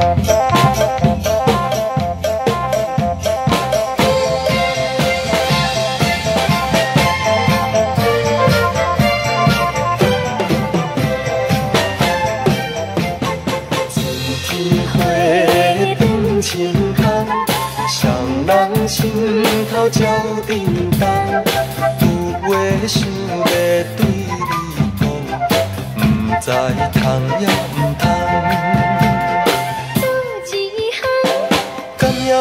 一天花志不空怨人心头落魄不有话想要对你讲不知通寒不通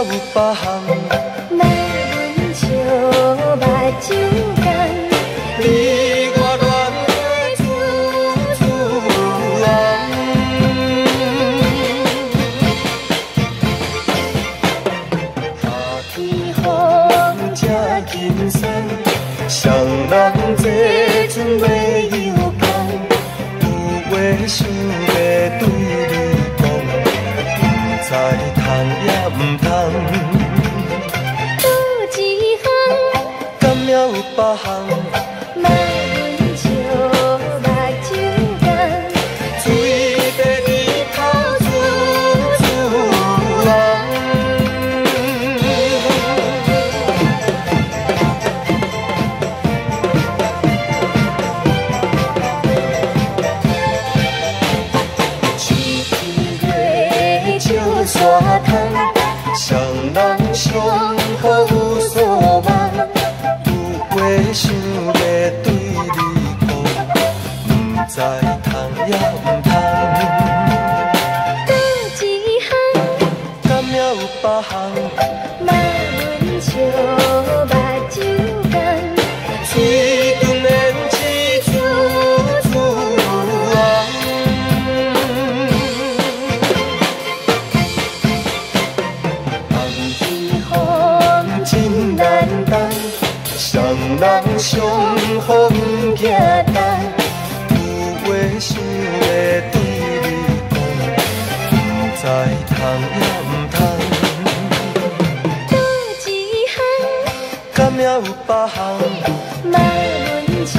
别项？莫阮笑目睭干，你我恋的处处红。夏天风正轻松，双人坐船袂有空，有话想也毋通，有一项，敢也有别项？人生好有所望，有话想要对你讲，不知通也有话想要对你讲，不知通也毋通，倒一项，有别项？莫论笑